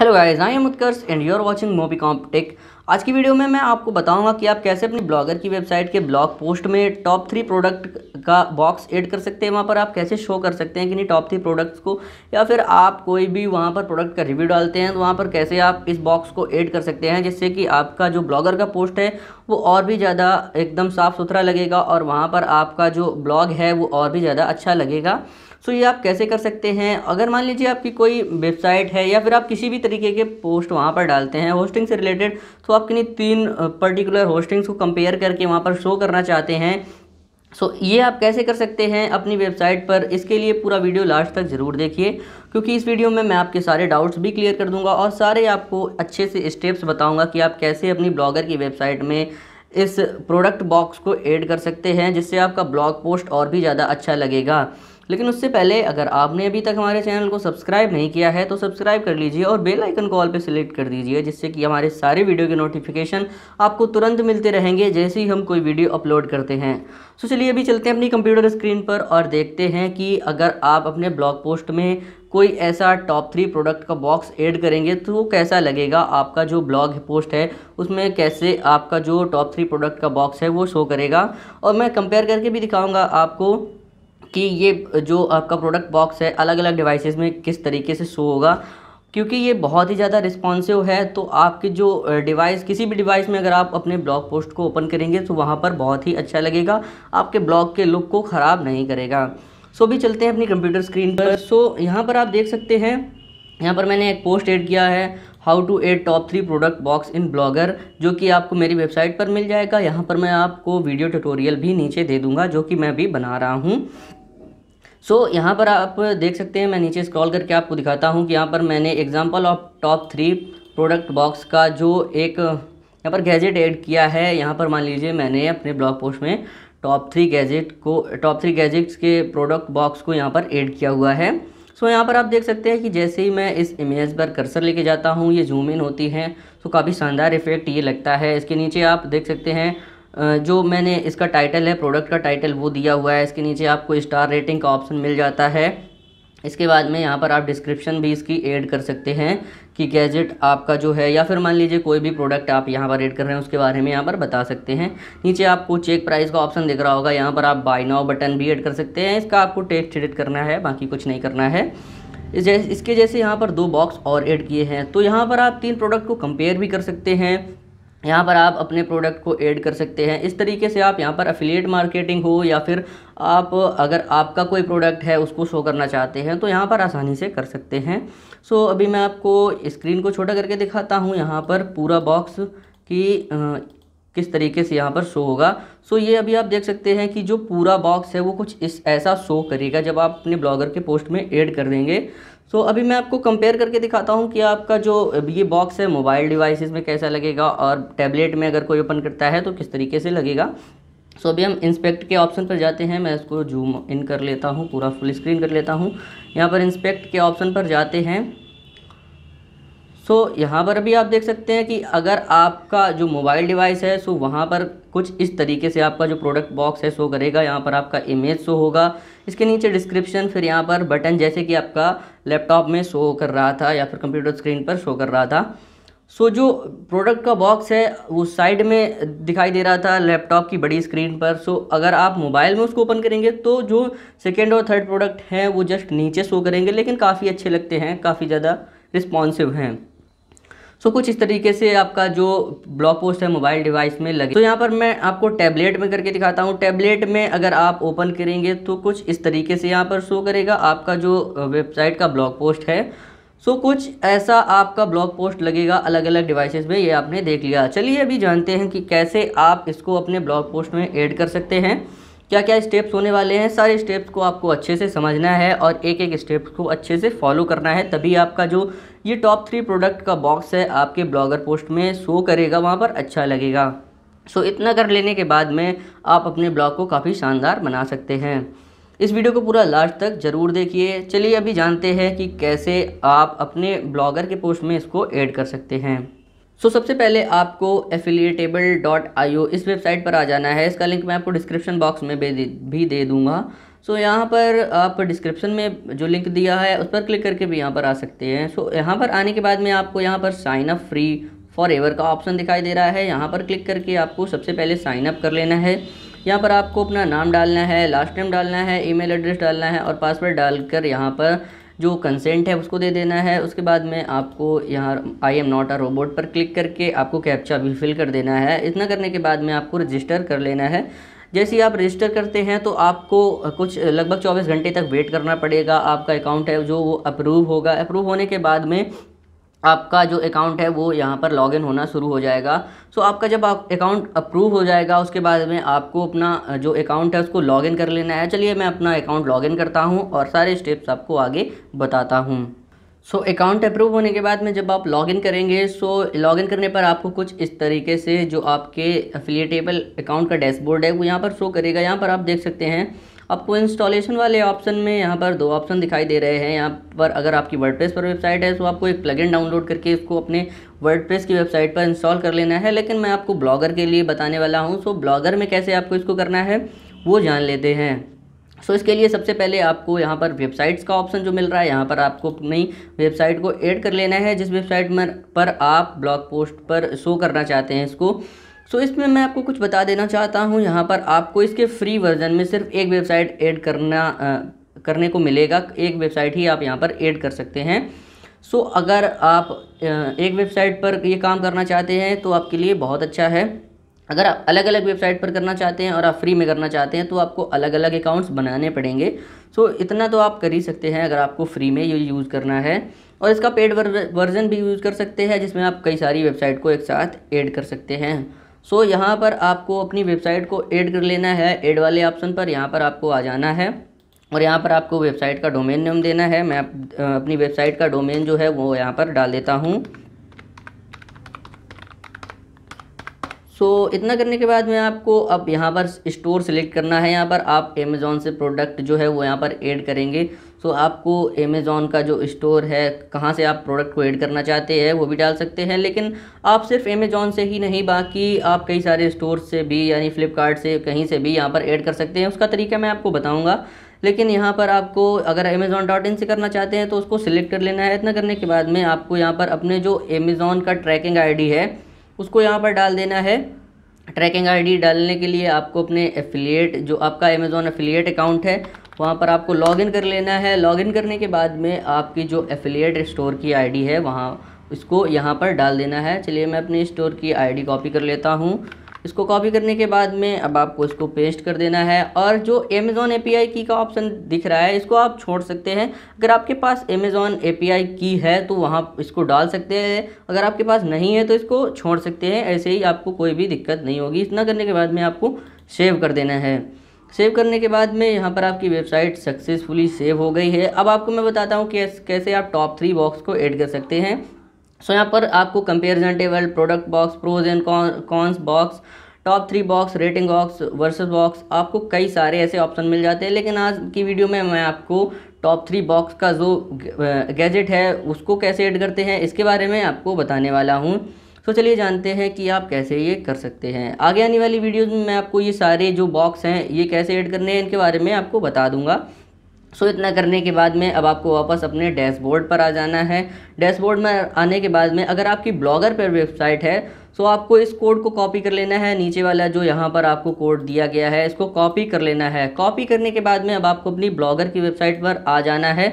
Hello guys I am Utkarsh and you are watching Mobi Tech आज की video में मैं आपको बताऊँगा कि आप कैसे अपनी ब्लॉगर की वेबसाइट के ब्लॉग पोस्ट में टॉप थ्री प्रोडक्ट का बॉक्स ऐड कर सकते हैं। वहाँ पर आप कैसे शो कर सकते हैं कि नहीं टॉप थ्री प्रोडक्ट्स को, या फिर आप कोई भी वहाँ पर प्रोडक्ट का रिव्यू डालते हैं तो वहाँ पर कैसे आप इस बॉक्स को ऐड कर सकते हैं, जिससे कि आपका जो ब्लॉगर का पोस्ट है, वो और भी ज़्यादा एकदम साफ़ सुथरा लगेगा और वहाँ पर आपका जो ब्लॉग है, वो और भी ज़्यादा अच्छा लगेगा। सो ये आप कैसे कर सकते हैं? अगर मान लीजिए आपकी कोई वेबसाइट है या फिर आप किसी भी तरीके के पोस्ट वहाँ पर डालते हैं होस्टिंग से रिलेटेड तो आप किन्हीं तीन पर्टिकुलर होस्टिंग्स को कंपेयर करके वहाँ पर शो करना चाहते हैं। सो so, ये आप कैसे कर सकते हैं? अपनी वेबसाइट पर इसके लिए पूरा वीडियो लास्ट तक ज़रूर देखिए क्योंकि इस वीडियो में मैं आपके सारे डाउट्स भी क्लियर कर दूँगा और सारे आपको अच्छे से स्टेप्स बताऊँगा कि आप कैसे अपनी ब्लॉगर की वेबसाइट में इस प्रोडक्ट बॉक्स को ऐड कर सकते हैं जिससे आपका ब्लॉग पोस्ट और भी ज़्यादा अच्छा लगेगा। लेकिन उससे पहले अगर आपने अभी तक हमारे चैनल को सब्सक्राइब नहीं किया है तो सब्सक्राइब कर लीजिए और बेल आइकन कॉल पे सिलेक्ट कर दीजिए, जिससे कि हमारे सारे वीडियो के नोटिफिकेशन आपको तुरंत मिलते रहेंगे जैसे ही हम कोई वीडियो अपलोड करते हैं। तो चलिए अभी चलते हैं अपनी कंप्यूटर स्क्रीन पर और देखते हैं कि अगर आप अपने ब्लॉग पोस्ट में कोई ऐसा टॉप थ्री प्रोडक्ट का बॉक्स ऐड करेंगे तो वो कैसा लगेगा? आपका जो ब्लॉग पोस्ट है, उसमें कैसे आपका जो टॉप थ्री प्रोडक्ट का बॉक्स है, वो शो करेगा। और मैं कंपेयर करके भी दिखाऊँगा आपको कि ये जो आपका प्रोडक्ट बॉक्स है अलग अलग डिवाइसेस में किस तरीके से शो होगा, क्योंकि ये बहुत ही ज़्यादा रिस्पॉन्सिव है तो आपकी जो डिवाइस किसी भी डिवाइस में अगर आप अपने ब्लॉग पोस्ट को ओपन करेंगे तो वहाँ पर बहुत ही अच्छा लगेगा, आपके ब्लॉग के लुक को ख़राब नहीं करेगा। सो भी चलते हैं अपनी कंप्यूटर स्क्रीन पर। सो यहाँ पर आप देख सकते हैं, यहाँ पर मैंने एक पोस्ट ऐड किया है how to add top three product box in Blogger जो कि आपको मेरी वेबसाइट पर मिल जाएगा। यहाँ पर मैं आपको वीडियो ट्यूटोरियल भी नीचे दे दूँगा, जो कि मैं भी बना रहा हूँ। सो so, यहाँ पर आप देख सकते हैं मैं नीचे स्क्रॉल करके आपको दिखाता हूँ कि यहाँ पर मैंने example of top three product box का जो एक यहाँ पर गैजेट ऐड किया है। यहाँ पर मान लीजिए मैंने अपने ब्लॉग पोस्ट में टॉप थ्री गैजेट को टॉप थ्री गैजेट्स के प्रोडक्ट बॉक्स को यहाँ पर ऐड किया हुआ है। सो so, यहाँ पर आप देख सकते हैं कि जैसे ही मैं इस इमेज पर कर्सर लेके जाता हूँ ये जूम इन होती हैं। तो काफ़ी शानदार इफ़ेक्ट ये लगता है। इसके नीचे आप देख सकते हैं जो मैंने इसका टाइटल है प्रोडक्ट का टाइटल वो दिया हुआ है। इसके नीचे आपको स्टार रेटिंग का ऑप्शन मिल जाता है। इसके बाद में यहाँ पर आप डिस्क्रिप्शन भी इसकी ऐड कर सकते हैं कि गैजेट आपका जो है, या फिर मान लीजिए कोई भी प्रोडक्ट आप यहाँ पर ऐड कर रहे हैं, उसके बारे में यहाँ पर बता सकते हैं। नीचे आपको चेक प्राइस का ऑप्शन दिख रहा होगा। यहाँ पर आप बाई नाउ बटन भी ऐड कर सकते हैं। इसका आपको टेक्स्ट एडिट करना है, बाकी कुछ नहीं करना है। इस जैसे इसके जैसे यहाँ पर दो बॉक्स और ऐड किए हैं। तो यहाँ पर आप तीन प्रोडक्ट को कंपेयर भी कर सकते हैं। यहाँ पर आप अपने प्रोडक्ट को ऐड कर सकते हैं। इस तरीके से आप यहाँ पर अफिलिएट मार्केटिंग हो या फिर आप अगर आपका कोई प्रोडक्ट है, उसको शो करना चाहते हैं तो यहाँ पर आसानी से कर सकते हैं। सो अभी मैं आपको स्क्रीन को छोटा करके दिखाता हूँ। यहाँ पर पूरा बॉक्स की किस तरीके से यहाँ पर शो होगा। सो ये अभी आप देख सकते हैं कि जो पूरा बॉक्स है वो कुछ इस ऐसा शो करेगा जब आप अपने ब्लॉगर के पोस्ट में ऐड कर देंगे। सो so, अभी मैं आपको कंपेयर करके दिखाता हूँ कि आपका जो ये बॉक्स है मोबाइल डिवाइसेस में कैसा लगेगा और टैबलेट में अगर कोई ओपन करता है तो किस तरीके से लगेगा। सो so, अभी हम इंस्पेक्ट के ऑप्शन पर जाते हैं। मैं इसको जूम इन कर लेता हूँ पूरा फुल स्क्रीन कर लेता हूँ। यहाँ पर इंस्पेक्ट के ऑप्शन पर जाते हैं। सो so, यहाँ पर भी आप देख सकते हैं कि अगर आपका जो मोबाइल डिवाइस है सो वहाँ पर कुछ इस तरीके से आपका जो प्रोडक्ट बॉक्स है शो करेगा। यहाँ पर आपका इमेज शो होगा। इसके नीचे डिस्क्रिप्शन फिर यहाँ पर बटन जैसे कि आपका लैपटॉप में शो कर रहा था या फिर कंप्यूटर स्क्रीन पर शो कर रहा था। सो so, जो प्रोडक्ट का बॉक्स है वो साइड में दिखाई दे रहा था लैपटॉप की बड़ी स्क्रीन पर। सो so, अगर आप मोबाइल में उसको ओपन करेंगे तो जो सेकेंड और थर्ड प्रोडक्ट हैं वो जस्ट नीचे शो करेंगे लेकिन काफ़ी अच्छे लगते हैं काफ़ी ज़्यादा रिस्पॉन्सिव हैं। सो so, कुछ इस तरीके से आपका जो ब्लॉग पोस्ट है मोबाइल डिवाइस में लगे। तो यहाँ पर मैं आपको टैबलेट में करके दिखाता हूँ। टैबलेट में अगर आप ओपन करेंगे तो कुछ इस तरीके से यहाँ पर शो करेगा आपका जो वेबसाइट का ब्लॉग पोस्ट है। सो so, कुछ ऐसा आपका ब्लॉग पोस्ट लगेगा अलग अलग डिवाइसेस में ये आपने देख लिया। चलिए अभी जानते हैं कि कैसे आप इसको अपने ब्लॉग पोस्ट में ऐड कर सकते हैं। क्या क्या स्टेप्स होने वाले हैं? सारे स्टेप्स को आपको अच्छे से समझना है और एक एक स्टेप्स को अच्छे से फॉलो करना है, तभी आपका जो ये टॉप थ्री प्रोडक्ट का बॉक्स है आपके ब्लॉगर पोस्ट में शो करेगा, वहाँ पर अच्छा लगेगा। सो इतना कर लेने के बाद में आप अपने ब्लॉग को काफ़ी शानदार बना सकते हैं। इस वीडियो को पूरा लास्ट तक ज़रूर देखिए। चलिए अभी जानते हैं कि कैसे आप अपने ब्लॉगर के पोस्ट में इसको ऐड कर सकते हैं। सो so, सबसे पहले आपको एफिलिएटेबल डॉट आई इस वेबसाइट पर आ जाना है। इसका लिंक मैं आपको डिस्क्रिप्शन बॉक्स में भी दे दूँगा। सो so, यहाँ पर आप डिस्क्रिप्शन में जो लिंक दिया है उस पर क्लिक करके भी यहाँ पर आ सकते हैं। सो so, यहाँ पर आने के बाद में आपको यहाँ पर sign up free forever का ऑप्शन दिखाई दे रहा है। यहाँ पर क्लिक करके आपको सबसे पहले साइन अप कर लेना है। यहाँ पर आपको अपना नाम डालना है लास्ट टाइम डालना है ईमेल एड्रेस डालना है और पासवर्ड डालकर यहाँ पर जो कंसेंट है उसको दे देना है। उसके बाद में आपको यहाँ I am not a robot पर क्लिक करके आपको कैप्चा भी फिल कर देना है। इतना करने के बाद में आपको रजिस्टर कर लेना है। जैसे ही आप रजिस्टर करते हैं तो आपको कुछ लगभग 24 घंटे तक वेट करना पड़ेगा। आपका अकाउंट है जो वो अप्रूव होगा। अप्रूव होने के बाद में आपका जो अकाउंट है वो यहाँ पर लॉगिन होना शुरू हो जाएगा। सो आपका जब आप अकाउंट अप्रूव हो जाएगा, उसके बाद में आपको अपना जो अकाउंट है उसको लॉगिन कर लेना है। चलिए मैं अपना अकाउंट लॉगिन करता हूँ और सारे स्टेप्स आपको आगे बताता हूँ। सो अकाउंट अप्रूव होने के बाद में जब आप लॉगिन करेंगे सो लॉगिन करने पर आपको कुछ इस तरीके से जो आपके अफिलिएटेबल अकाउंट का डैशबोर्ड है, वो यहाँ पर शो करेगा। यहाँ पर आप देख सकते हैं आपको इंस्टॉलेशन वाले ऑप्शन में यहाँ पर दो ऑप्शन दिखाई दे रहे हैं। यहाँ पर अगर आपकी वर्डप्रेस पर वेबसाइट है तो आपको एक प्लगइन डाउनलोड करके इसको अपने वर्डप्रेस की वेबसाइट पर इंस्टॉल कर लेना है। लेकिन मैं आपको ब्लॉगर के लिए बताने वाला हूँ सो ब्लॉगर में कैसे आपको इसको करना है वो जान लेते हैं। सो so, इसके लिए सबसे पहले आपको यहाँ पर वेबसाइट्स का ऑप्शन जो मिल रहा है यहाँ पर आपको अपनी वेबसाइट को ऐड कर लेना है। जिस वेबसाइट में पर आप ब्लॉग पोस्ट पर शो करना चाहते हैं इसको सो so, इसमें मैं आपको कुछ बता देना चाहता हूँ। यहाँ पर आपको इसके फ्री वर्जन में सिर्फ़ एक वेबसाइट ऐड करना आ, करने को मिलेगा। एक वेबसाइट ही आप यहाँ पर ऐड कर सकते हैं। सो so, अगर आप एक वेबसाइट पर ये काम करना चाहते हैं तो आपके लिए बहुत अच्छा है। अगर आप अलग अलग वेबसाइट पर करना चाहते हैं और आप फ्री में करना चाहते हैं तो आपको अलग अलग अकाउंट्स बनाने पड़ेंगे। सो so, इतना तो आप कर ही सकते हैं अगर आपको फ्री में ये यूज़ करना है। और इसका पेड वर्जन भी यूज़ कर सकते हैं जिसमें आप कई सारी वेबसाइट को एक साथ ऐड कर सकते हैं। सो so, यहाँ पर आपको अपनी वेबसाइट को ऐड कर लेना है। ऐड वाले ऑप्शन पर यहाँ पर आपको आ जाना है और यहाँ पर आपको वेबसाइट का डोमेन नेम देना है। मैं अपनी वेबसाइट का डोमेन जो है वो यहाँ पर डाल देता हूँ। सो so, इतना करने के बाद में आपको अब यहाँ पर स्टोर सेलेक्ट करना है। यहाँ पर आप अमेज़ोन से प्रोडक्ट जो है वो यहाँ पर ऐड करेंगे। सो so, आपको अमेज़ोन का जो स्टोर है कहाँ से आप प्रोडक्ट को ऐड करना चाहते हैं वो भी डाल सकते हैं। लेकिन आप सिर्फ़ अमेज़ोन से ही नहीं बाकी आप कई सारे स्टोर से भी यानी फ़्लिपकार्ट से कहीं से भी यहाँ पर ऐड कर सकते हैं। उसका तरीका मैं आपको बताऊँगा। लेकिन यहाँ पर आपको अगर अमेज़ोन डॉट इन से करना चाहते हैं तो उसको सिलेक्ट कर लेना है। इतना करने के बाद में आपको यहाँ पर अपने जो अमेज़ोन का ट्रैकिंग आईडी है उसको यहाँ पर डाल देना है। ट्रैकिंग आईडी डालने के लिए आपको अपने एफिलिएट जो आपका अमेज़ोन एफिलिएट अकाउंट है वहाँ पर आपको लॉगिन कर लेना है। लॉगिन करने के बाद में आपकी जो एफिलिएट स्टोर की आईडी है, वहाँ इसको यहाँ पर डाल देना है। चलिए मैं अपनी स्टोर की आईडी कॉपी कर लेता हूँ। इसको कॉपी करने के बाद में अब आपको इसको पेस्ट कर देना है। और जो अमेज़ॉन एपीआई की का ऑप्शन दिख रहा है, इसको आप छोड़ सकते हैं। अगर आपके पास अमेज़ॉन ए की है तो वहाँ इसको डाल सकते हैं। अगर आपके पास नहीं है तो इसको छोड़ सकते हैं। ऐसे ही आपको कोई भी दिक्कत नहीं होगी। इतना करने के बाद में आपको सेव कर देना है। सेव करने के बाद में यहाँ पर आपकी वेबसाइट सक्सेसफुली सेव हो गई है। अब आपको मैं बताता हूँ कि कैसे आप टॉप थ्री बॉक्स को ऐड कर सकते हैं। सो यहाँ पर आपको comparison table product box pros and cons box top three box rating box versus box आपको कई सारे ऐसे ऑप्शन मिल जाते हैं। लेकिन आज की वीडियो में मैं आपको टॉप थ्री बॉक्स का जो गैजेट है, उसको कैसे ऐड करते हैं, इसके बारे में आपको बताने वाला हूँ। तो चलिए जानते हैं कि आप कैसे ये कर सकते हैं। आगे आने वाली वीडियोज़ में मैं आपको ये सारे जो बॉक्स हैं ये कैसे ऐड करने हैं इनके बारे में आपको बता दूँगा। सो so, इतना करने के बाद में अब आपको वापस अपने डैशबोर्ड पर आ जाना है। डैशबोर्ड में आने के बाद में अगर आपकी ब्लॉगर पर वेबसाइट है सो आपको इस कोड को कॉपी कर लेना है। नीचे वाला जो यहाँ पर आपको कोड दिया गया है इसको कॉपी कर लेना है। कॉपी करने के बाद में अब आपको अपनी ब्लॉगर की वेबसाइट पर आ जाना है।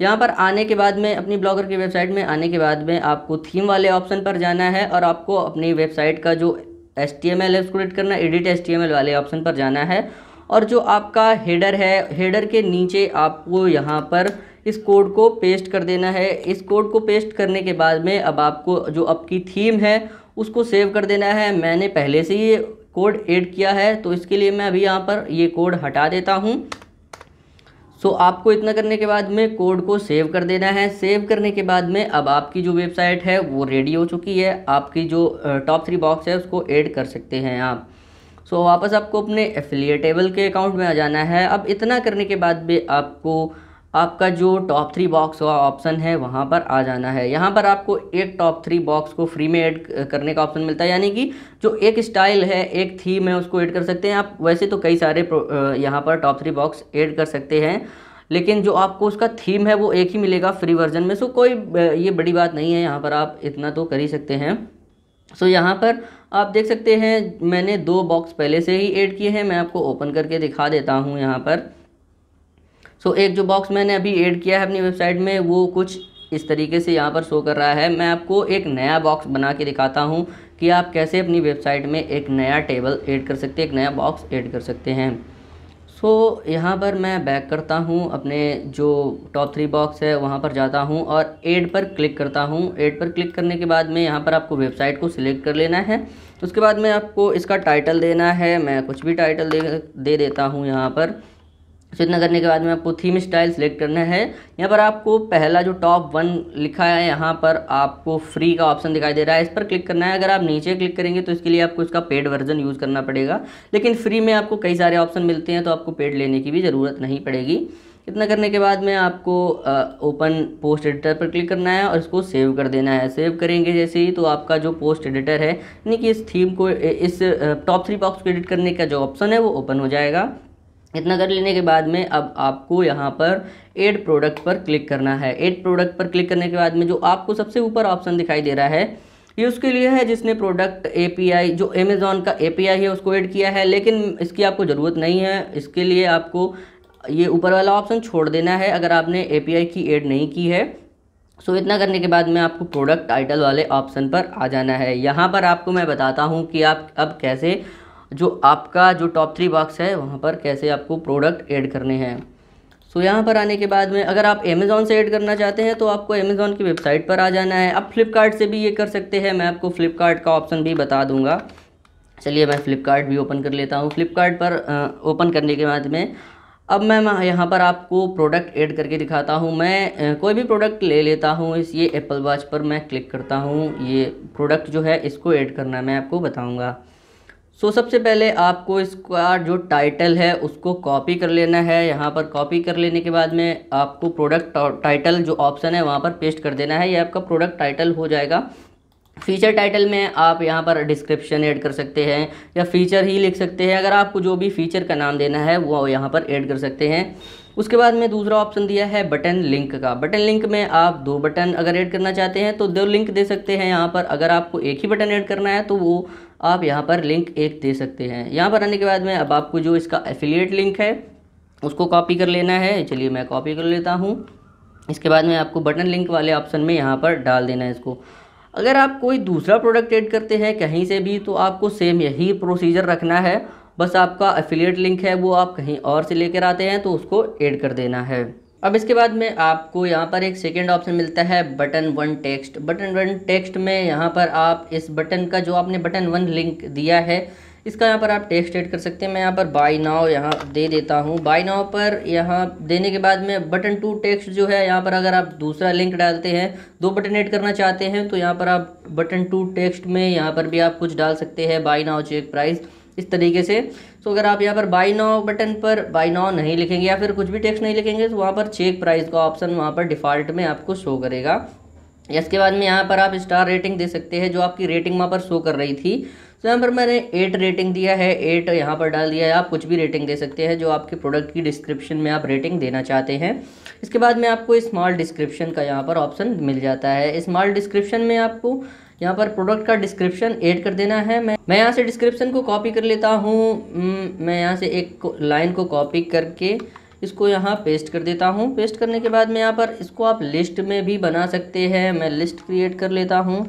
यहाँ पर आने के बाद में, अपनी ब्लॉगर की वेबसाइट में आने के बाद में आपको थीम वाले ऑप्शन पर जाना है और आपको अपनी वेबसाइट का जो एस टी एम एल है उसको एडिट करना edit H T M L वाले ऑप्शन पर जाना है। और जो आपका हेडर है हेडर के नीचे आपको यहाँ पर इस कोड को पेस्ट कर देना है। इस कोड को पेस्ट करने के बाद में अब आपको जो आपकी थीम है, उसको सेव कर देना है। मैंने पहले से ये कोड ऐड किया है तो इसके लिए मैं अभी यहाँ पर ये कोड हटा देता हूँ। सो so, आपको इतना करने के बाद में कोड को सेव कर देना है। सेव करने के बाद में अब आपकी जो वेबसाइट है वो रेडी हो चुकी है। आपकी जो टॉप थ्री बॉक्स है उसको ऐड कर सकते हैं आप। सो so, वापस आपको अपने एफिलिएटेबल के अकाउंट में आ जाना है। अब इतना करने के बाद भी आपको आपका जो टॉप थ्री बॉक्स का ऑप्शन है, वहाँ पर आ जाना है। यहाँ पर आपको एक टॉप थ्री बॉक्स को फ्री में ऐड करने का ऑप्शन मिलता है। यानी कि जो एक स्टाइल है, एक थीम है, उसको ऐड कर सकते हैं आप। वैसे तो कई सारे यहाँ पर टॉप थ्री बॉक्स ऐड कर सकते हैं। लेकिन जो आपको उसका थीम है, वो एक ही मिलेगा फ्री वर्जन में। सो कोई ये बड़ी बात नहीं है। यहाँ पर आप इतना तो कर ही सकते हैं। सो यहाँ पर आप देख सकते हैं, मैंने दो बॉक्स पहले से ही ऐड किए हैं। मैं आपको ओपन करके दिखा देता हूँ यहाँ पर। सो so, एक जो बॉक्स मैंने अभी ऐड किया है अपनी वेबसाइट में वो कुछ इस तरीके से यहाँ पर शो कर रहा है। मैं आपको एक नया बॉक्स बना के दिखाता हूँ कि आप कैसे अपनी वेबसाइट में एक नया टेबल ऐड कर सकते हैं एक नया बॉक्स ऐड कर सकते हैं। सो so, यहाँ पर मैं बैक करता हूँ अपने जो टॉप थ्री बॉक्स है वहाँ पर जाता हूँ और एड पर क्लिक करता हूँ। एड पर क्लिक करने के बाद में यहाँ पर आपको वेबसाइट को सिलेक्ट कर लेना है। उसके बाद में आपको इसका टाइटल देना है। मैं कुछ भी टाइटल दे दे देता हूँ यहाँ पर। इतना करने के बाद में आपको थीम स्टाइल सेलेक्ट करना है। यहाँ पर आपको पहला जो टॉप वन लिखा है, यहाँ पर आपको फ्री का ऑप्शन दिखाई दे रहा है। इस पर क्लिक करना है। अगर आप नीचे क्लिक करेंगे तो इसके लिए आपको इसका पेड वर्जन यूज़ करना पड़ेगा। लेकिन फ्री में आपको कई सारे ऑप्शन मिलते हैं तो आपको पेड लेने की भी ज़रूरत नहीं पड़ेगी। इतना करने के बाद में आपको ओपन पोस्ट एडिटर पर क्लिक करना है और इसको सेव कर देना है। सेव करेंगे जैसे ही तो आपका जो पोस्ट एडिटर है, यानी कि इस थीम को इस टॉप थ्री बॉक्स को एडिट करने का जो ऑप्शन है वो ओपन हो जाएगा। इतना कर लेने के बाद में अब आपको यहाँ पर एड प्रोडक्ट पर क्लिक करना है। एड प्रोडक्ट पर क्लिक करने के बाद में जो आपको सबसे ऊपर ऑप्शन दिखाई दे रहा है, ये उसके लिए है जिसने प्रोडक्ट एपीआई जो अमेज़ॉन का एपीआई है, उसको ऐड किया है, लेकिन इसकी आपको ज़रूरत नहीं है। इसके लिए आपको ये ऊपर वाला ऑप्शन छोड़ देना है, अगर आपने एपीआई की ऐड नहीं की है। सो इतना करने के बाद में आपको प्रोडक्ट टाइटल वाले ऑप्शन पर आ जाना है। यहाँ पर आपको मैं बताता हूँ कि आप अब कैसे जो आपका जो टॉप थ्री बॉक्स है वहाँ पर कैसे आपको प्रोडक्ट ऐड करने हैं। सो so, यहाँ पर आने के बाद में अगर आप अमेज़ॉन से ऐड करना चाहते हैं तो आपको अमेज़ॉन की वेबसाइट पर आ जाना है। आप फ्लिपकार्ट से भी ये कर सकते हैं। मैं आपको फ्लिपकार्ट का ऑप्शन भी बता दूँगा। चलिए मैं फ़्लिपकार्ट भी ओपन कर लेता हूँ। फ्लिपकार्ट पर ओपन करने के बाद में अब मैं यहाँ पर आपको प्रोडक्ट ऐड करके दिखाता हूँ। मैं कोई भी प्रोडक्ट ले लेता हूँ इस ये एप्पल वॉच पर मैं क्लिक करता हूँ। ये प्रोडक्ट जो है इसको ऐड करना मैं आपको बताऊँगा। सो so, सबसे पहले आपको इसका जो टाइटल है उसको कॉपी कर लेना है। यहाँ पर कॉपी कर लेने के बाद में आपको प्रोडक्ट टाइटल जो ऑप्शन है वहाँ पर पेस्ट कर देना है। ये आपका प्रोडक्ट टाइटल हो जाएगा। फीचर टाइटल में आप यहाँ पर डिस्क्रिप्शन ऐड कर सकते हैं या फीचर ही लिख सकते हैं। अगर आपको जो भी फीचर का नाम देना है वो यहाँ पर ऐड कर सकते हैं। उसके बाद में दूसरा ऑप्शन दिया है बटन लिंक का। बटन लिंक में आप दो बटन अगर ऐड करना चाहते हैं तो दो लिंक दे सकते हैं यहाँ पर। अगर आपको एक ही बटन ऐड करना है तो वो आप यहाँ पर लिंक एक दे सकते हैं। यहाँ पर आने के बाद में अब आपको जो इसका एफिलिएट लिंक है, उसको कॉपी कर लेना है। चलिए मैं कॉपी कर लेता हूँ। इसके बाद में आपको बटन लिंक वाले ऑप्शन में यहाँ पर डाल देना है इसको। अगर आप कोई दूसरा प्रोडक्ट ऐड करते हैं कहीं से भी तो आपको सेम यही प्रोसीजर रखना है। बस आपका एफिलिएट लिंक है, वो आप कहीं और से लेकर आते हैं तो उसको ऐड कर देना है। अब इसके बाद में आपको यहाँ पर एक सेकेंड ऑप्शन मिलता है button one text button one text में यहाँ पर आप इस बटन का जो आपने बटन वन लिंक दिया है, इसका यहाँ पर आप टेक्स्ट ऐड कर सकते हैं। मैं यहाँ पर बाई नाव यहाँ दे देता हूँ। बाई नाव पर यहाँ देने के बाद में बटन टू टेक्स्ट जो है, यहाँ पर अगर आप दूसरा लिंक डालते हैं, दो बटन ऐड करना चाहते हैं तो यहाँ पर आप बटन टू टेक्स्ट में यहाँ पर भी आप कुछ डाल सकते हैं। बाई नाव चेक प्राइस इस तरीके से। तो अगर आप यहाँ पर बाई नाउ बटन पर बाई नाउ नहीं लिखेंगे या फिर कुछ भी टेक्स्ट नहीं लिखेंगे तो वहाँ पर चेक प्राइस का ऑप्शन वहाँ पर डिफ़ॉल्ट में आपको शो करेगा। इसके बाद में यहाँ पर आप स्टार रेटिंग दे सकते हैं, जो आपकी रेटिंग वहाँ पर शो कर रही थी। तो यहाँ पर मैंने एट रेटिंग दिया है। एट यहाँ पर डाल दिया है। आप कुछ भी रेटिंग दे सकते हैं, जो आपके प्रोडक्ट की डिस्क्रिप्शन में आप रेटिंग देना चाहते हैं। इसके बाद में आपको स्मॉल डिस्क्रिप्शन का यहाँ पर ऑप्शन मिल जाता है। स्मॉल डिस्क्रिप्शन में आपको यहाँ पर प्रोडक्ट का डिस्क्रिप्शन ऐड कर देना है। मैं मैं यहाँ से डिस्क्रिप्शन को कॉपी कर लेता हूँ। मैं यहाँ से एक लाइन को कॉपी करके इसको यहाँ पेस्ट कर देता हूँ। पेस्ट करने के बाद में यहाँ पर इसको आप लिस्ट में भी बना सकते हैं। मैं लिस्ट क्रिएट कर लेता हूँ।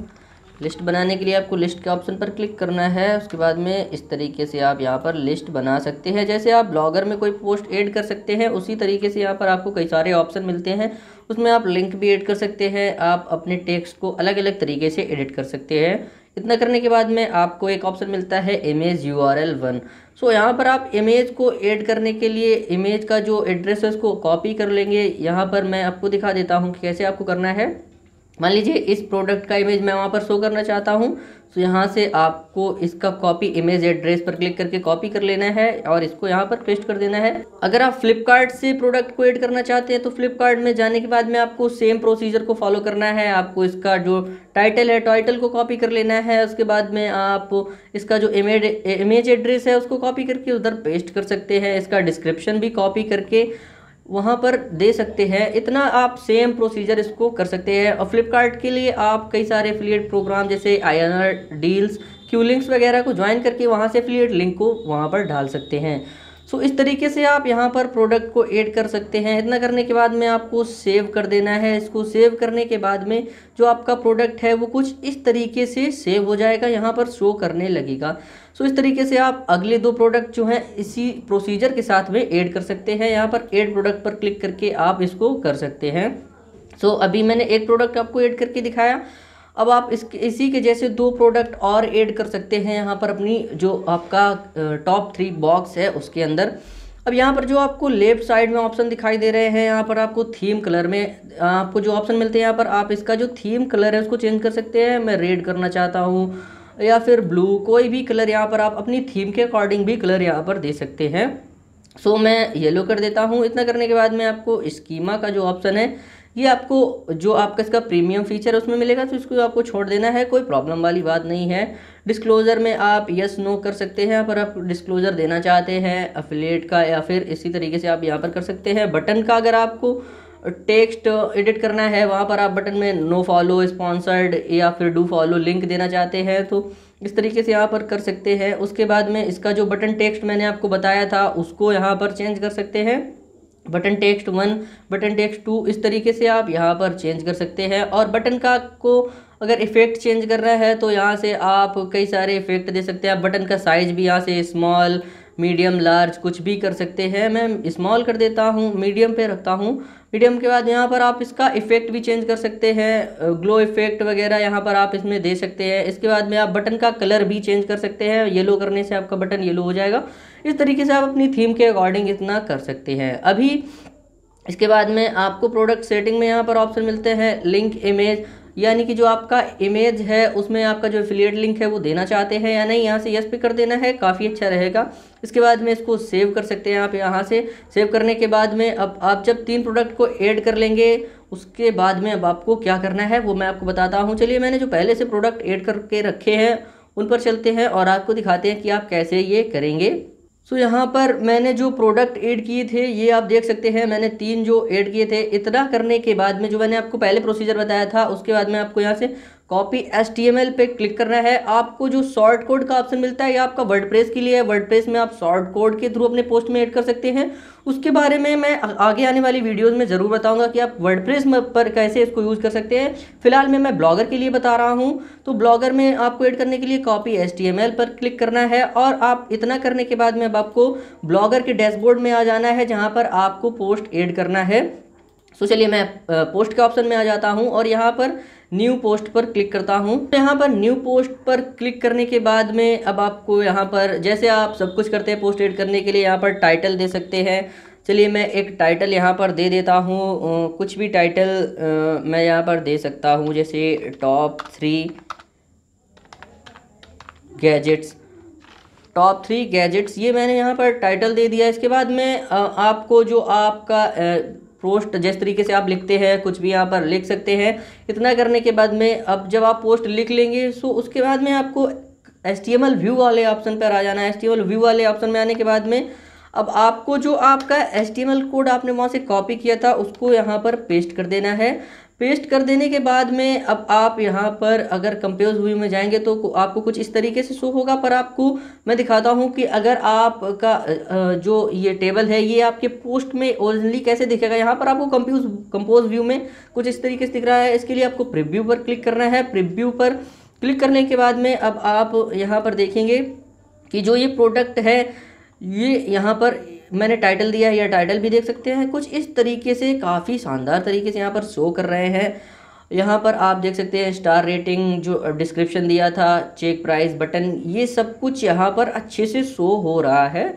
लिस्ट बनाने के लिए आपको लिस्ट के ऑप्शन पर क्लिक करना है। उसके बाद में इस तरीके से आप यहाँ पर लिस्ट बना सकते हैं। जैसे आप ब्लॉगर में कोई पोस्ट ऐड कर सकते हैं, उसी तरीके से यहाँ पर आपको कई सारे ऑप्शन मिलते हैं। उसमें आप लिंक भी ऐड कर सकते हैं, आप अपने टेक्स्ट को अलग अलग तरीके से एडिट कर सकते हैं। इतना करने के बाद में आपको एक ऑप्शन मिलता है image U R L one so यहाँ पर आप इमेज को ऐड करने के लिए इमेज का जो एड्रेस है, उसको कॉपी कर लेंगे। यहाँ पर मैं आपको दिखा देता हूँ कि कैसे आपको करना है। मान लीजिए इस प्रोडक्ट का इमेज मैं वहाँ पर शो करना चाहता हूँ तो यहाँ से आपको इसका कॉपी इमेज एड्रेस पर क्लिक करके कॉपी कर लेना है और इसको यहाँ पर पेस्ट कर देना है। अगर आप फ्लिपकार्ट से प्रोडक्ट को ऐड करना चाहते हैं तो फ्लिपकार्ट में जाने के बाद में आपको सेम प्रोसीजर को फॉलो करना है। आपको इसका जो टाइटल है टाइटल को कॉपी कर लेना है। उसके बाद में आप इसका जो इमेज इमेज एड्रेस है, उसको कॉपी करके उधर पेस्ट कर सकते हैं। इसका डिस्क्रिप्शन भी कॉपी करके वहाँ पर दे सकते हैं। इतना आप सेम प्रोसीजर इसको कर सकते हैं। और फ्लिपकार्ट के लिए आप कई सारे एफिलिएट प्रोग्राम जैसे आई डील्स क्यूलिंग्स वगैरह को ज्वाइन करके वहाँ से एफिलिएट लिंक को वहाँ पर डाल सकते हैं। सो इस तरीके से आप यहाँ पर प्रोडक्ट को ऐड कर सकते हैं। इतना करने के बाद में आपको सेव कर देना है। इसको सेव करने के बाद में जो आपका प्रोडक्ट है, वो कुछ इस तरीके से सेव हो जाएगा। यहाँ पर शो करने लगेगा। सो इस तरीके से आप अगले दो प्रोडक्ट जो हैं, इसी प्रोसीजर के साथ में ऐड कर सकते हैं। यहाँ पर ऐड प्रोडक्ट पर क्लिक करके आप इसको कर सकते हैं। सो अभी मैंने एक प्रोडक्ट आपको ऐड करके दिखाया। अब आप इस, इसी के जैसे दो प्रोडक्ट और ऐड कर सकते हैं। यहाँ पर अपनी जो आपका टॉप थ्री बॉक्स है, उसके अंदर। अब यहाँ पर जो आपको लेफ़्ट साइड में ऑप्शन दिखाई दे रहे हैं, यहाँ पर आपको थीम कलर में आपको जो ऑप्शन मिलते हैं यहाँ पर, आप इसका जो थीम कलर है, उसको चेंज कर सकते हैं। मैं रेड करना चाहता हूँ, या फिर ब्लू कोई भी कलर यहाँ पर आप अपनी थीम के अकॉर्डिंग भी कलर यहाँ पर दे सकते हैं। सो मैं येलो कर देता हूँ। इतना करने के बाद में आपको स्कीमा का जो ऑप्शन है ये आपको, जो आपका इसका प्रीमियम फीचर है, उसमें मिलेगा तो इसको आपको छोड़ देना है, कोई प्रॉब्लम वाली बात नहीं है। डिस्क्लोज़र में आप यस नो कर सकते हैं, पर आप डिस्क्लोज़र देना चाहते हैं अफिलेट का, या फिर इसी तरीके से आप यहाँ पर कर सकते हैं। बटन का अगर आपको टेक्स्ट एडिट करना है, वहाँ पर आप बटन में नो फॉलो स्पॉन्सर्ड या फिर डू फॉलो लिंक देना चाहते हैं तो इस तरीके से यहाँ पर कर सकते हैं। उसके बाद में इसका जो बटन टेक्स्ट मैंने आपको बताया था, उसको यहाँ पर चेंज कर सकते हैं। Button text one, button text two, इस तरीके से आप यहाँ पर चेंज कर सकते हैं। और बटन का को अगर इफ़ेक्ट चेंज करना है तो यहाँ से आप कई सारे इफ़ेक्ट दे सकते हैं। बटन का साइज़ भी यहाँ से स्मॉल मीडियम लार्ज कुछ भी कर सकते हैं। मैं स्मॉल कर देता हूँ मीडियम पे रखता हूँ। मीडियम के बाद यहाँ पर आप इसका इफ़ेक्ट भी चेंज कर सकते हैं। ग्लो इफ़ेक्ट वगैरह यहाँ पर आप इसमें दे सकते हैं। इसके बाद में आप बटन का कलर भी चेंज कर सकते हैं। येलो करने से आपका बटन येलो हो जाएगा। इस तरीके से आप अपनी थीम के अकॉर्डिंग इतना कर सकते हैं। अभी इसके बाद में आपको प्रोडक्ट सेटिंग में यहाँ पर ऑप्शन मिलते हैं लिंक इमेज यानी कि जो आपका इमेज है, उसमें आपका जो एफिलिएट लिंक है वो देना चाहते हैं या नहीं, यहाँ से यस पे कर देना है, काफ़ी अच्छा रहेगा। इसके बाद में इसको सेव कर सकते हैं आप यहाँ से। सेव करने के बाद में अब आप जब तीन प्रोडक्ट को ऐड कर लेंगे, उसके बाद में अब आपको क्या करना है, वो मैं आपको बताता हूँ। चलिए, मैंने जो पहले से प्रोडक्ट ऐड करके रखे हैं, उन पर चलते हैं और आपको दिखाते हैं कि आप कैसे ये करेंगे। सो so, यहाँ पर मैंने जो प्रोडक्ट ऐड किए थे ये आप देख सकते हैं मैंने तीन जो ऐड किए थे इतना करने के बाद में जो मैंने आपको पहले प्रोसीजर बताया था उसके बाद में आपको यहाँ से copy S T M L पे क्लिक करना है। आपको जो शॉर्ट कोड का ऑप्शन मिलता है, ये आपका वर्ड प्रेस के लिए है। वर्ड प्रेस में आप शॉर्ट कोड के थ्रू अपने पोस्ट में ऐड कर सकते हैं। उसके बारे में मैं आगे आने वाली वीडियोज़ में ज़रूर बताऊँगा कि आप वर्ड प्रेस पर कैसे इसको यूज़ कर सकते हैं। फ़िलहाल में मैं ब्लॉगर के लिए बता रहा हूँ। तो ब्लॉगर में आपको ऐड करने के लिए copy S T M L पर क्लिक करना है और आप इतना करने के बाद में अब आपको ब्लॉगर के डैशबोर्ड में आ जाना है, जहाँ पर आपको पोस्ट ऐड करना है। सो चलिए मैं पोस्ट के ऑप्शन में आ जाता हूँ और यहाँ पर न्यू पोस्ट पर क्लिक करता हूँ। तो यहाँ पर न्यू पोस्ट पर क्लिक करने के बाद में अब आपको यहाँ पर, जैसे आप सब कुछ करते हैं पोस्ट एड करने के लिए, यहाँ पर टाइटल दे सकते हैं। चलिए मैं एक टाइटल यहाँ पर दे देता हूँ। कुछ भी टाइटल मैं यहाँ पर दे सकता हूँ, जैसे top three gadgets top three gadgets ये मैंने यहाँ पर टाइटल दे दिया। इसके बाद में आपको जो आपका पोस्ट जिस तरीके से आप लिखते हैं, कुछ भी यहाँ पर लिख सकते हैं, इतना करने के बाद में अब जब आप पोस्ट लिख लेंगे, सो उसके बाद में आपको एस व्यू वाले ऑप्शन पर आ जाना है। एस व्यू वाले ऑप्शन में आने के बाद में अब आपको जो आपका एस कोड आपने वहाँ से कॉपी किया था, उसको यहाँ पर पेस्ट कर देना है। पेस्ट कर देने के बाद में अब आप यहाँ पर अगर कंप्यूज व्यू में जाएँगे तो आपको कुछ इस तरीके से शो होगा। पर आपको मैं दिखाता हूँ कि अगर आपका जो ये टेबल है, ये आपके पोस्ट में ओरिजिनली कैसे दिखेगा? यहाँ पर आपको कंप्यूज कंपोज व्यू में कुछ इस तरीके से दिख रहा है। इसके लिए आपको प्रिव्यू पर क्लिक करना है। प्रिव्यू पर क्लिक करने के बाद में अब आप यहाँ पर देखेंगे कि जो ये प्रोडक्ट है, ये यहाँ पर मैंने टाइटल दिया है, या टाइटल भी देख सकते हैं। कुछ इस तरीके से काफ़ी शानदार तरीके से यहाँ पर शो कर रहे हैं। यहाँ पर आप देख सकते हैं स्टार रेटिंग जो डिस्क्रिप्शन दिया था चेक प्राइस बटन ये सब कुछ यहाँ पर अच्छे से शो हो रहा है।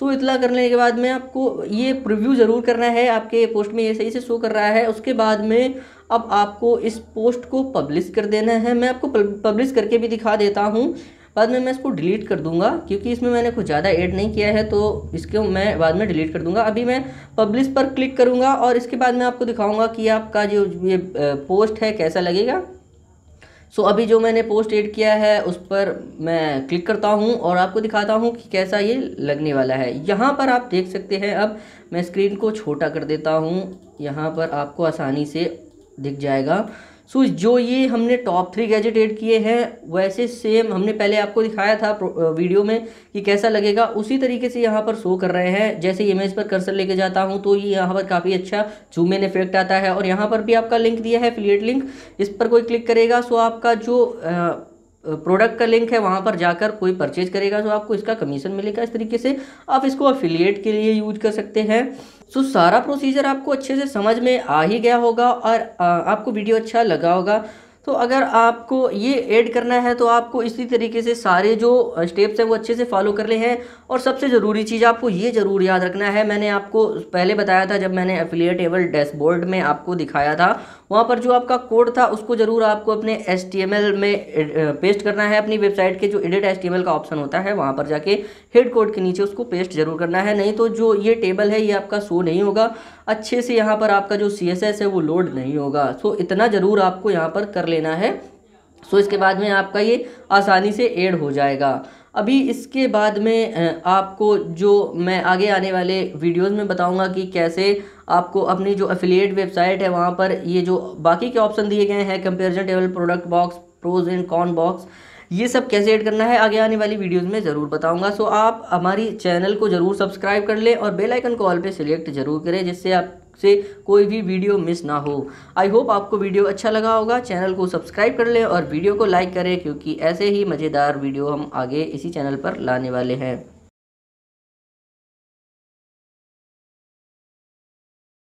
सो इतना करने के बाद में आपको ये प्रिव्यू ज़रूर करना है। आपके पोस्ट में ये सही से शो कर रहा है। उसके बाद में अब आपको इस पोस्ट को पब्लिश कर देना है। मैं आपको पब्लिश करके भी दिखा देता हूँ। बाद में मैं इसको डिलीट कर दूँगा, क्योंकि इसमें मैंने कुछ ज़्यादा ऐड नहीं किया है तो इसको मैं बाद में डिलीट कर दूँगा। अभी मैं पब्लिश पर क्लिक करूँगा और इसके बाद मैं आपको दिखाऊँगा कि आपका जो, ये पोस्ट है कैसा लगेगा। सो अभी जो मैंने पोस्ट एड किया है, उस पर मैं क्लिक करता हूँ और आपको दिखाता हूँ कि कैसा ये लगने वाला है। यहाँ पर आप देख सकते हैं, अब मैं स्क्रीन को छोटा कर देता हूँ। यहाँ पर आपको आसानी से दिख जाएगा। सो so, जो ये हमने टॉप थ्री गैजेट एड किए हैं वैसे सेम हमने पहले आपको दिखाया था वीडियो में कि कैसा लगेगा। उसी तरीके से यहाँ पर शो कर रहे हैं। जैसे इमेज पर कर्सर लेके जाता हूँ तो ये यहाँ पर काफ़ी अच्छा जूम इन इफ़ेक्ट आता है। और यहाँ पर भी आपका लिंक दिया है फिलियट लिंक इस पर कोई क्लिक करेगा सो आपका जो प्रोडक्ट का लिंक है, वहाँ पर जाकर कोई परचेज करेगा तो आपको इसका कमीशन मिलेगा इस तरीके से। आप इसको अफिलिएट के लिए यूज़ कर सकते हैं। सो सारा प्रोसीजर आपको अच्छे से समझ में आ ही गया होगा और आपको वीडियो अच्छा लगा होगा। तो अगर आपको ये ऐड करना है तो आपको इसी तरीके से सारे जो स्टेप्स हैं वो अच्छे से फॉलो कर ले हैं। और सबसे ज़रूरी चीज़ आपको ये ज़रूर याद रखना है, मैंने आपको पहले बताया था जब मैंने एफिलिएटेबल डैशबोर्ड में आपको दिखाया था। वहाँ पर जो आपका कोड था, उसको ज़रूर आपको अपने एस में पेस्ट करना है। अपनी वेबसाइट के जो एडिट एस का ऑप्शन होता है, वहाँ पर जाके हेड कोड के नीचे उसको पेस्ट ज़रूर करना है। नहीं तो जो ये टेबल है, ये आपका शो नहीं होगा। अच्छे से यहाँ पर आपका जो CSS है, वो लोड नहीं होगा। सो इतना ज़रूर आपको यहाँ पर कर लेना है। सो इसके बाद में आपका ये आसानी से एड हो जाएगा। अभी इसके बाद में आपको जो मैं आगे आने वाले वीडियोस में बताऊँगा कि कैसे आपको अपनी जो एफिलिएट वेबसाइट है, वहाँ पर ये जो बाकी के ऑप्शन दिए गए हैं comparison table product box pros and con box ये सब कैसे ऐड करना है, आगे आने वाली वीडियोस में ज़रूर बताऊँगा। सो आप हमारी चैनल को ज़रूर सब्सक्राइब कर लें और बेल आइकन को ऑल पे सिलेक्ट ज़रूर करें, जिससे आपसे कोई भी वीडियो मिस ना हो। आई होप आपको वीडियो अच्छा लगा होगा। चैनल को सब्सक्राइब कर लें और वीडियो को लाइक करें, क्योंकि ऐसे ही मज़ेदार वीडियो हम आगे इसी चैनल पर लाने वाले हैं।